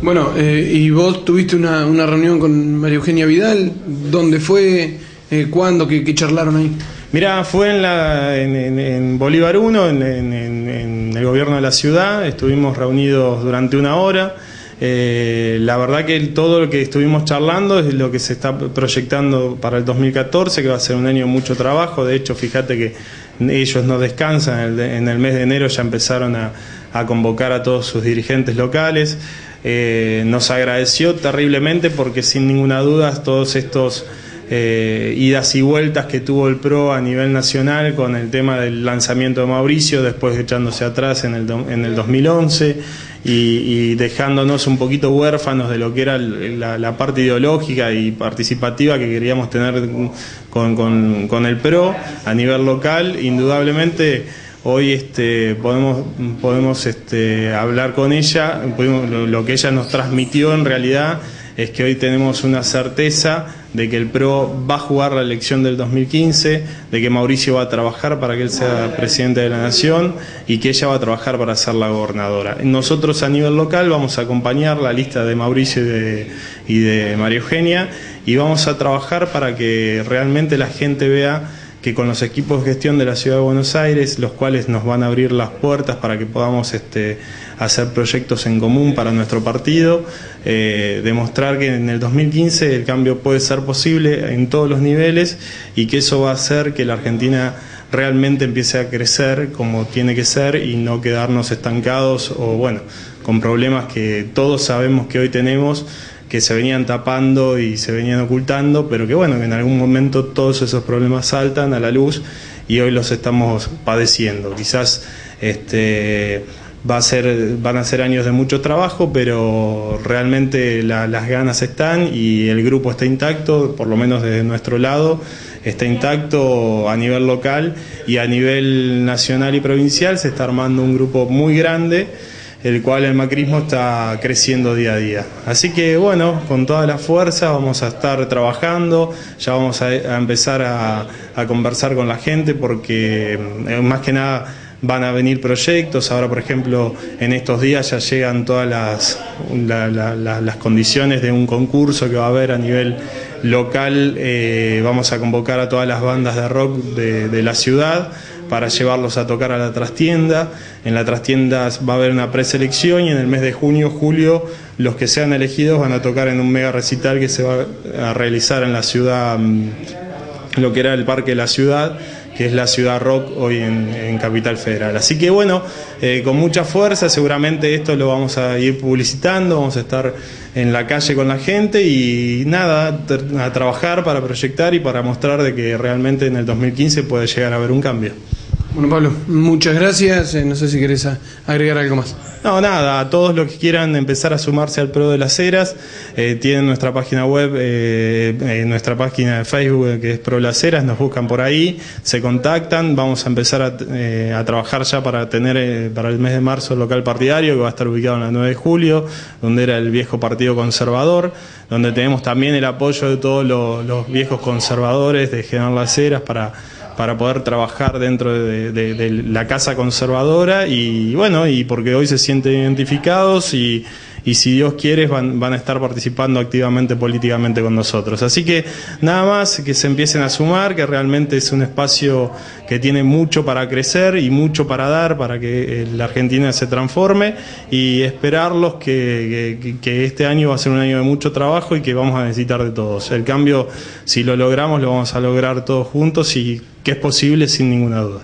Bueno, eh, y vos tuviste una, una, reunión con María Eugenia Vidal, ¿dónde fue? Eh, ¿Cuándo? ¿Qué, ¿Qué, charlaron ahí? Mirá, fue en, la, en, Bolívar 1, en, el gobierno de la ciudad, estuvimos reunidos durante una hora. Eh, la verdad que todo lo que estuvimos charlando es lo que se está proyectando para el 2014, que va a ser un año de mucho trabajo. De hecho, fíjate que ellos no descansan, en el mes de enero ya empezaron a, a convocar a todos sus dirigentes locales. Eh, nos agradeció terriblemente porque sin ninguna duda todos estos eh, idas y vueltas que tuvo el PRO a nivel nacional con el tema del lanzamiento de Mauricio, después echándose atrás en el, en el 2011 y, y, dejándonos un poquito huérfanos de lo que era la, la, parte ideológica y participativa que queríamos tener con, con, con el PRO a nivel local, indudablemente hoy este, podemos, podemos este, hablar con ella, lo que ella nos transmitió en realidad es que hoy tenemos una certeza de que el PRO va a jugar la elección del 2015, de que Mauricio va a trabajar para que él sea presidente de la Nación y que ella va a trabajar para ser la gobernadora. Nosotros a nivel local vamos a acompañar la lista de Mauricio y de, y de María Eugenia y vamos a trabajar para que realmente la gente vea que con los equipos de gestión de la Ciudad de Buenos Aires, los cuales nos van a abrir las puertas para que podamos este, hacer proyectos en común para nuestro partido, eh, demostrar que en el 2015 el cambio puede ser posible en todos los niveles y que eso va a hacer que la Argentina realmente empiece a crecer como tiene que ser y no quedarnos estancados o bueno, con problemas que todos sabemos que hoy tenemos que se venían tapando y se venían ocultando, pero que bueno, que en algún momento todos esos problemas saltan a la luz y hoy los estamos padeciendo. Quizás este, va a ser, van a ser años de mucho trabajo, pero realmente la, las ganas están y el grupo está intacto, por lo menos desde nuestro lado, está intacto a nivel local y a nivel nacional y provincial se está armando un grupo muy grande el cual el macrismo está creciendo día a día. Así que bueno, con toda la fuerza vamos a estar trabajando, ya vamos a, empezar a, conversar con la gente porque eh, más que nada van a venir proyectos, ahora por ejemplo en estos días ya llegan todas las, la, la, la, las condiciones de un concurso que va a haber a nivel local, eh, vamos a convocar a todas las bandas de rock de, de la ciudad para llevarlos a tocar a la trastienda. En la trastienda va a haber una preselección y en el mes de junio, julio, los que sean elegidos van a tocar en un mega recital que se va a realizar en la ciudad, lo que era el Parque de la Ciudad que es la ciudad rock hoy en, Capital Federal. Así que bueno, eh, con mucha fuerza, seguramente esto lo vamos a ir publicitando, vamos a estar en la calle con la gente y nada, a trabajar para proyectar y para mostrar de que realmente en el 2015 puede llegar a haber un cambio. Bueno, Pablo, muchas gracias. No sé si querés agregar algo más. No, nada, a todos los que quieran empezar a sumarse al Pro de las Heras, eh, tienen nuestra página web, eh, eh, nuestra página de Facebook que es Pro Las Heras, nos buscan por ahí, se contactan, vamos a empezar a, trabajar ya para tener para el mes de marzo el local partidario que va a estar ubicado en la 9 de julio, donde era el viejo partido conservador, donde tenemos también el apoyo de todos los, los viejos conservadores de General Las Heras para para poder trabajar dentro de, la casa conservadora y bueno, y porque hoy se sienten identificados y, y si Dios quiere van, a estar participando activamente políticamente con nosotros. Así que nada más que se empiecen a sumar, que realmente es un espacio que tiene mucho para crecer y mucho para dar para que la Argentina se transforme y esperarlos que, que este año va a ser un año de mucho trabajo y que vamos a necesitar de todos. El cambio, si lo logramos, lo vamos a lograr todos juntos y que es posible sin ninguna duda.